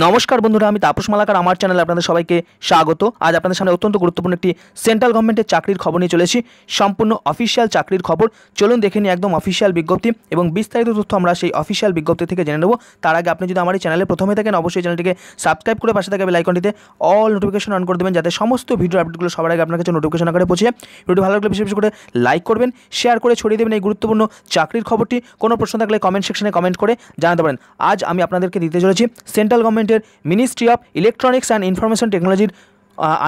নমস্কার বন্ধুরা, আমি তাপস মালাকার। আমার চ্যানেলে আপনাদের সবাইকে স্বাগত। আজ আপনাদের সামনে অত্যন্ত গুরুত্বপূর্ণ একটি সেন্ট্রাল গভর্নমেন্টের চাকরির খবর নিয়ে চলেছি সম্পূর্ণ অফিসিয়াল চাকরির খবর। চলুন দেখে নিই একদম অফিসিয়াল বিজ্ঞপ্তি এবং বিস্তারিত তথ্য আমরা সেই অফিসিয়াল বিজ্ঞপ্তি থেকে জেনে নেব। তার আগে আপনি যদি আমার এই চ্যানেলে প্রথমে থাকেন, অবশ্যই চ্যানেলটিকে সাবস্ক্রাইব করে পাশে থাকা লাইকনটিতে অল নোটিফিকেশন অন করে দেবেন, যাতে সমস্ত ভিডিও আপডেটগুলো সবার আগে আপনার কাছে নোটিফিকেশন আকারে পৌঁছে ভিডিও ভালো লাগলে বেশি বেশি করে লাইক করবেন শেয়ার করে ছড়িয়ে দেবেন এই গুরুত্বপূর্ণ চাকরির খবরটি। কোনো প্রশ্ন থাকলে কমেন্ট সেকশনে কমেন্ট করে জানাতে পারেন। আজ আমি আপনাদেরকে দিতে চলেছি সেন্ট্রাল গভর্নমেন্টের ministry of electronics and information টেকনোলজির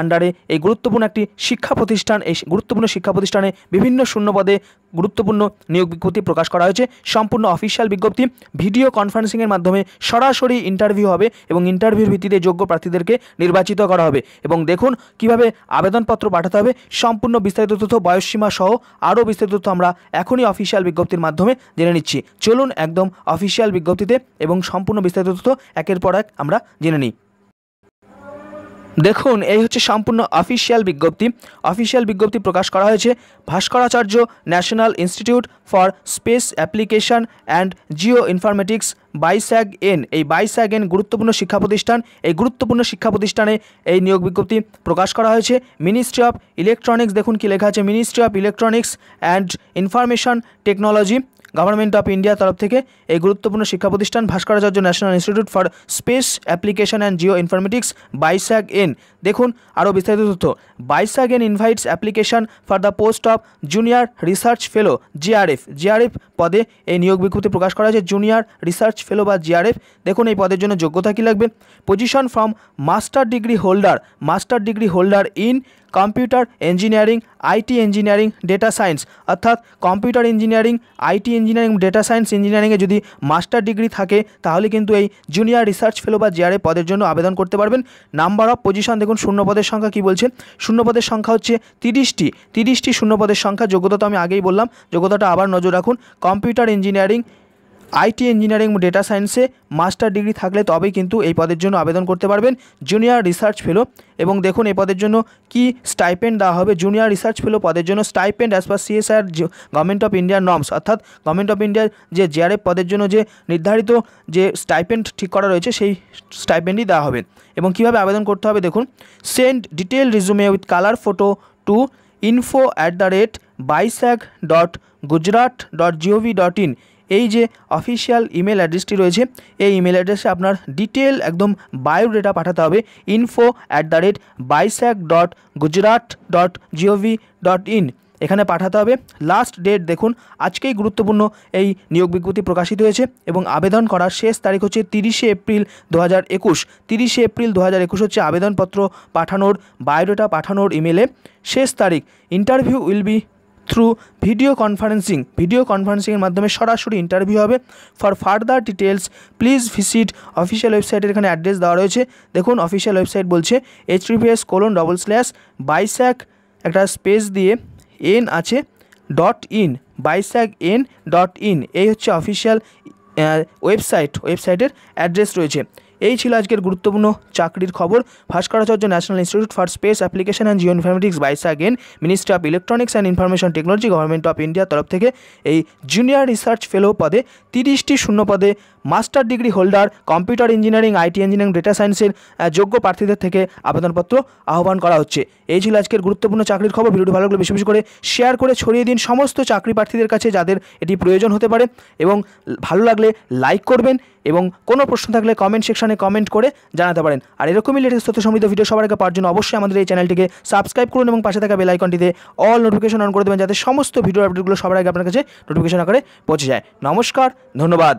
আন্ডারে এই গুরুত্বপূর্ণ একটি শিক্ষা প্রতিষ্ঠান, এই গুরুত্বপূর্ণ শিক্ষা প্রতিষ্ঠানে বিভিন্ন শূন্যপদে গুরুত্বপূর্ণ নিয়োগ বিজ্ঞপ্তি প্রকাশ করা হয়েছে। সম্পূর্ণ অফিসিয়াল বিজ্ঞপ্তি ভিডিও কনফারেন্সিংয়ের মাধ্যমে সরাসরি ইন্টারভিউ হবে এবং ইন্টারভিউর ভিত্তিতে যোগ্য প্রার্থীদেরকে নির্বাচিত করা হবে। এবং দেখুন, কীভাবে আবেদনপত্র পাঠাতে হবে। সম্পূর্ণ বিস্তারিত তথ্য, বয়সসীমা সহ আরও বিস্তারিত তথ্য আমরা এখনই অফিসিয়াল বিজ্ঞপ্তির মাধ্যমে জেনে নিচ্ছি। চলুন একদম অফিসিয়াল বিজ্ঞপ্তিতে এবং সম্পূর্ণ বিস্তারিত তথ্য একের পর এক আমরা জেনে নিই। দেখুন, এই হচ্ছে সম্পূর্ণ অফিসিয়াল বিজ্ঞপ্তি। অফিসিয়াল বিজ্ঞপ্তি প্রকাশ করা হয়েছে Bhaskaracharya national institute for space application and geo informatics BISAG N. এই বাইস্যাগ এন গুরুত্বপূর্ণ শিক্ষা প্রতিষ্ঠান। এই গুরুত্বপূর্ণ শিক্ষা প্রতিষ্ঠানে এই নিয়োগ বিজ্ঞপ্তি প্রকাশ করা হয়েছে। মিনিস্ট্রি অফ ইলেকট্রনিক্স দেখুন কি লেখা আছে। Ministry of electronics and information technology government of India তরফ থেকে এই গুরুত্বপূর্ণ শিক্ষা প্রতিষ্ঠান Bhaskaracharya national institute for space application and geo informatics BISAG N দেখুন আরও বিস্তারিত তথ্য। BISAG N invites application for the post of junior research fellow JRF JRF পদে এই নিয়োগ বিজ্ঞপ্তি প্রকাশ করা হয়েছে। জুনিয়র রিসার্চ ফেলো বা জিআরএফ দেখুন এই পদের জন্য যোগ্যতা কী লাগবে। Position from master degree holder master degree holder in computer engineering, IT engineering, data science. অর্থাৎ computer engineering, IT engineering, data science ইঞ্জিনিয়ারিংয়ে যদি মাস্টার ডিগ্রি থাকে, তাহলে কিন্তু এই জুনিয়র রিসার্চ ফেলো বা জিআরএ পদের জন্য আবেদন করতে পারবেন। নাম্বার অফ পজিশন, দেখুন, শূন্য পদের সংখ্যা কী বলছে? শূন্য পদের সংখ্যা হচ্ছে তিরিশটি। তিরিশটি শূন্য পদের সংখ্যা, যোগ্যতা তো আমি আগেই বললাম, যোগ্যতাটা আবার নজর রাখুন। Computer engineering IT engineering data সায়েন্সে মাস্টার ডিগ্রি থাকলে তবেই কিন্তু এই পদের জন্য আবেদন করতে পারবেন জুনিয়র রিসার্চ ফেলো। এবং দেখুন, এই পদের জন্য কি স্টাইপেন্ড দেওয়া হবে? জুনিয়র রিসার্চ ফেলো পদের জন্য stipend as per CSR government of ইন্ডিয়ার নর্মস অর্থাৎ গভর্নমেন্ট অফ ইন্ডিয়ার যে জেআরএফ পদের জন্য যে নির্ধারিত যে স্টাইপেন্ড ঠিক করা রয়েছে, সেই স্টাইপেন্ডই দেওয়া হবে। এবং কীভাবে আবেদন করতে হবে দেখুন send detail resume with colour photo to info at the rate BISAG dot Gujarat dot GOV dot in এই যে অফিসিয়াল ইমেল অ্যাড্রেসটি রয়েছে, এই ইমেল অ্যাড্রেসে আপনার ডিটেল একদম বায়োডেটা পাঠাতে হবে info at the rate BISAG dot dot GOV dot in এখানে পাঠাতে হবে লাস্ট ডেট দেখুন, আজকেই গুরুত্বপূর্ণ এই নিয়োগ বিজ্ঞপ্তি প্রকাশিত হয়েছে এবং আবেদন করার শেষ তারিখ হচ্ছে তিরিশে এপ্রিল দু হাজার একুশ। তিরিশে এপ্রিল দু হাজার একুশ হচ্ছে আবেদনপত্র পাঠানোর বায়োডেটা পাঠানোর ইমেলে শেষ তারিখ। Interview will be through video conferencing video কনফারেন্সিংয়ের মাধ্যমে সরাসরি ইন্টারভিউ হবে। For further details please visit official ওয়েবসাইটের এখানে অ্যাড্রেস দেওয়া রয়েছে। দেখুন অফিসিয়াল ওয়েবসাইট বলছে HTTPS colon double slash BISAG একটা স্পেস দিয়ে এন আছে dot in BISAG N dot in এই হচ্ছে অফিসিয়াল ওয়েবসাইট ওয়েবসাইটের অ্যাড্রেস রয়েছে। এই ছিল আজকের গুরুত্বপূর্ণ চাকরির খবর। Bhaskaracharya national institute for space application and geo informatics BISAG ministry of electronics and information technology government of ইন্ডিয়ার তরফ থেকে এই জুনিয়র রিসার্চ ফেলো পদে তিরিশটি শূন্য পদে master degree holder computer engineering IT engineering data সায়েন্সের যোগ্য প্রার্থীদের থেকে আবেদনপত্র আহ্বান করা হচ্ছে। এই ছিল আজকের গুরুত্বপূর্ণ চাকরির খবর। ভিডিওটি ভালো লাগলে বেশি বেশি করে শেয়ার করে ছড়িয়ে দিন সমস্ত চাকরি প্রার্থীদের কাছে যাদের এটি প্রয়োজন হতে পারে এবং ভালো লাগলে লাইক করবেন এবং কোনো প্রশ্ন থাকলে কমেন্ট সেকশনে কমেন্ট করে জানাতে পারেন। আর এরকমই লেটেস্ট তথ্য সমৃদ্ধ ভিডিও সবার আগে পাওয়ার জন্য অবশ্যই আমাদের এই চ্যানেলটিকে সাবস্ক্রাইব করুন এবং পাশে থাকা বেল আইকনটিতে অল নোটিফিকেশন অন করে দেবেন যাতে সমস্ত ভিডিও আপডেটগুলো সবার আগে আপনার কাছে নোটিফিকেশন আকারে পৌঁছে যায়। নমস্কার, ধন্যবাদ।